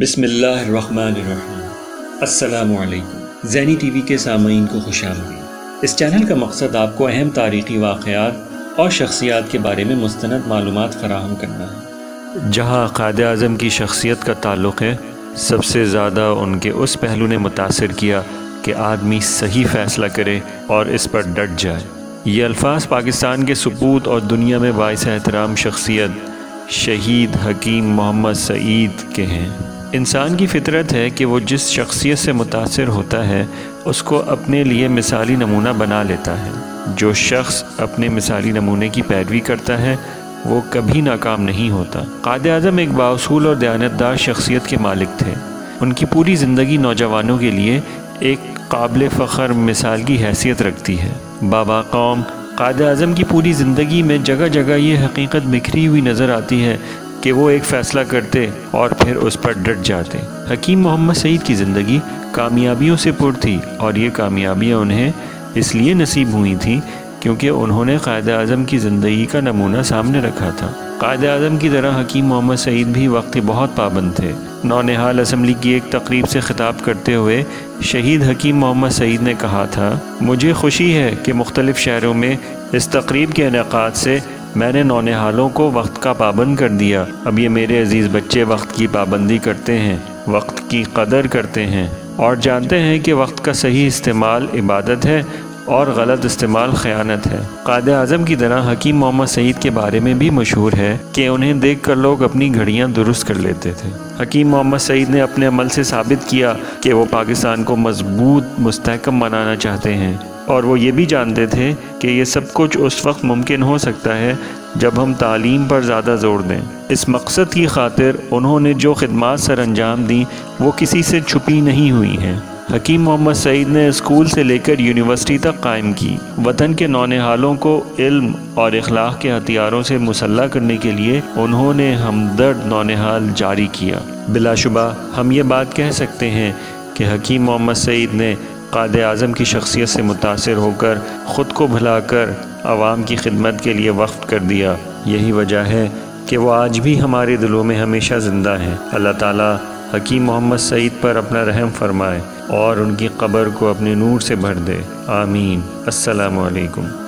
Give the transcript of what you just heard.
بسم اللہ الرحمن الرحیم السلام علیکم زینی ٹی وی کے سامعین کو خوش آمدید. اس چینل کا مقصد آپ کو اہم تاریخی واقعات اور شخصیات کے بارے میں مستند معلومات فراہم کرنا ہے. جہاں قائد اعظم کی شخصیت کا تعلق ہے، سب سے زیادہ ان کے اس پہلو نے متاثر کیا کہ آدمی صحیح فیصلہ کرے اور اس پر ڈٹ جائے. یہ الفاظ پاکستان کے ثبوت اور دنیا میں باعث احترام شخصیت شہید حکیم محمد سعید کے ہیں۔ انسان کی فطرت ہے کہ وہ جس شخصیت سے متاثر ہوتا ہے، اس کو اپنے لیے مثالی نمونہ بنا لیتا ہے۔ جو شخص اپنے مثالی نمونے کی پیروی کرتا ہے، وہ کبھی ناکام نہیں ہوتا۔ قائد اعظم ایک باصول اور دیانتدار شخصیت کے مالک تھے۔ ان کی پوری زندگی نوجوانوں کے لیے ایک قابل فخر مثال کی حیثیت رکھتی ہے۔ بابا قوم، قائد اعظم کی پوری زندگی میں جگہ جگہ یہ حقیقت بکھری ہوئی نظر آتی ہے کہ وہ ایک فیصلہ کرتے اور پھر اس پر ڈٹ جاتے۔ حکیم محمد سعید کی زندگی کامیابیوں سے پر تھی اور یہ کامیابیاں انہیں اس لیے نصیب ہوئی تھیں کیونکہ انہوں نے قائد اعظم کی زندگی کا نمونہ سامنے رکھا تھا۔ قائد اعظم کی طرح حکیم محمد سعید بھی وقت بہت پابند تھے۔ نونحال اسمبلی کی ایک تقریب سے خطاب کرتے ہوئے شہید حکیم محمد سعید نے کہا تھا، مجھے خوشی ہے کہ مختلف شہروں میں اس تقریب کے انعقاد سے میں نے نونحالوں کو وقت کا پابند کر دیا۔ اب یہ میرے عزیز بچے وقت کی پابندی کرتے ہیں، وقت کی قدر کرتے ہیں۔ اور جانتے ہیں کہ وقت کا صحیح استعمال عبادت ہے اور غلط استعمال خیانت ہے۔ قائد اعظم کی طرح حکیم محمد سعید کے بارے میں بھی مشہور ہے کہ انہیں دیکھ کر لوگ اپنی گھڑیاں درست کر لیتے تھے۔ حکیم محمد سعید نے اپنے عمل سے ثابت کیا کہ وہ پاکستان کو مضبوط، مستحکم بنانا چاہتے ہیں۔ اور وہ یہ بھی جانتے تھے کہ یہ سب کچھ اس وقت ممکن ہو سکتا ہے جب ہم تعلیم پر زیادہ زور دیں۔ اس مقصد کی خاطر انہوں نے جو خدمات سر انجام دیں، وہ کسی سے چھپی نہیں ہوئی ہیں۔ حکیم محمد سعید نے اسکول سے لے کر یونیورسٹی تک قائم کی۔ وطن کے نونحالوں کو علم اور اخلاق کے ہتھیاروں سے مسلح کرنے کے لیے انہوں نے ہمدرد نونحال جاری کیا۔ بلا شبہ ہم یہ بات کہہ سکتے ہیں کہ حکیم محمد سعید نے قائد اعظم کی شخصیت سے متاثر ہو کر خود کو بھلا کر عوام کی خدمت کے لیے وقف کر دیا۔ یہی وجہ ہے کہ وہ آج بھی ہمارے دلوں میں ہمیشہ زندہ ہیں۔ اللہ تعالیٰ حکیم محمد سعید پر اپنا رحم فرمائے اور ان کی قبر کو اپنے نور سے بھر دے۔ آمین۔ السلام علیکم۔